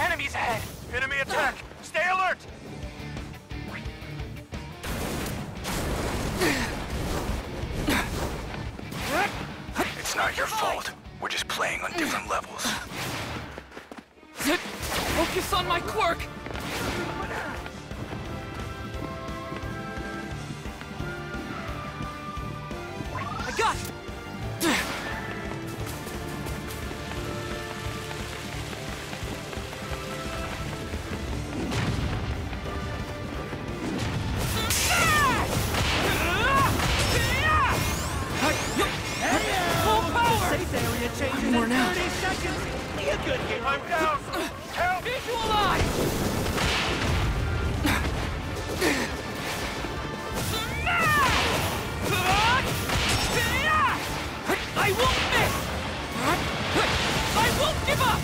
Enemies ahead! Enemy attack! Stay alert! It's not your fault. We're just playing on different levels. Focus on my quirk! More now. 30 seconds. Be a good hero. I'm down! Help! Visualize! I won't miss! I won't give up!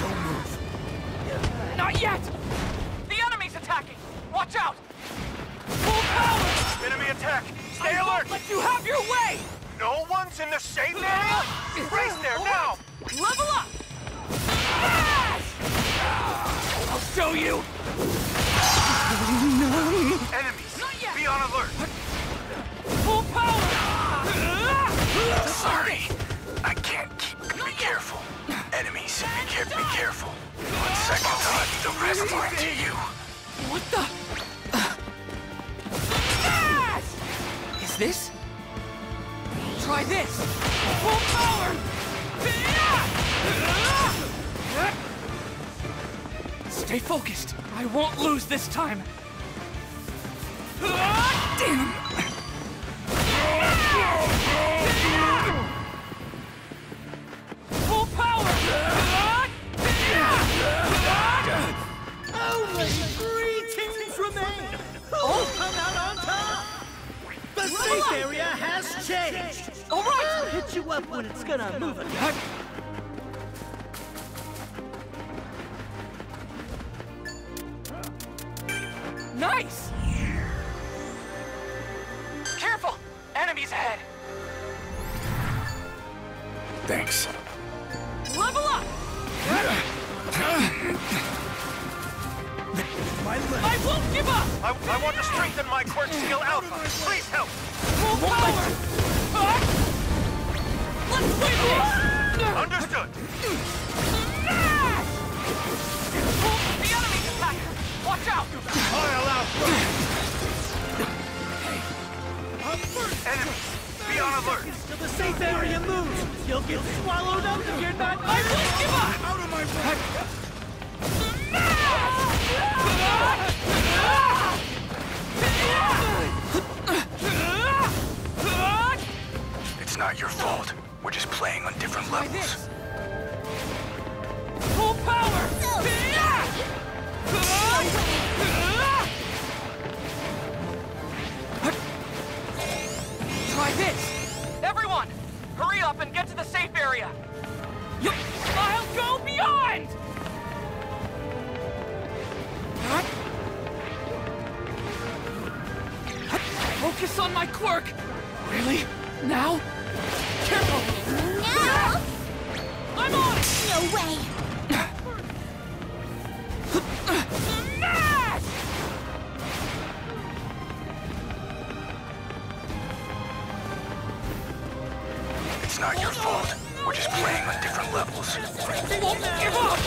Don't move. Not yet! The enemy's attacking! Watch out! Full power! Enemy attack! Stay I alert! won't let you have your way! No one's in the safe area? Race there, now! Level up! I'll show you! Enemies! Not yet. Be on alert! Full power! Sorry. I can't keep. Be careful. Enemies, be, care- be careful. One second second thought, the rest are to you. What the? Is this? Try this! Full power! Stay focused. I won't lose this time. Damn! Safe area has changed. All right! I'll hit you up when it's gonna move again. Nice! Careful! Enemies ahead! Thanks. My leg. I won't give up! I, I want to strengthen my quirk skill alpha! Please help! Full power! Huh? Let's win this! Understood! The enemy's attacking! Watch out! I'll allow Enemies! Be on alert! Till the safe area moves, you'll get swallowed up if you're not. I won't give up! Out of my way. Not your fault. We're just playing on different Try levels. this! Full power! Try this! Everyone! Hurry up and get to the safe area! I'll go beyond! Focus on my quirk! Really? Now? Careful! No! I'm on! No way! Smash! It's not your fault. We're just playing on different levels. Give up!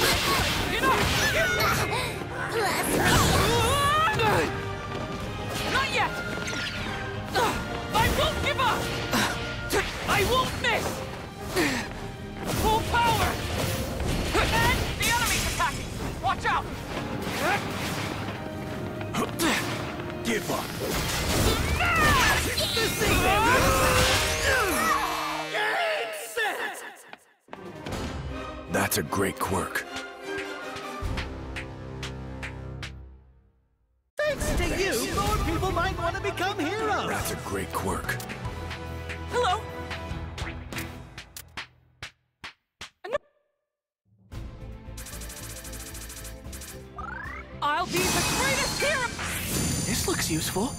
Not yet! Watch out! Give up. Game set. That's a great quirk. Thanks to you, more people might want to become heroes. That's a great quirk. Hello? I'll be the greatest hero! This looks useful.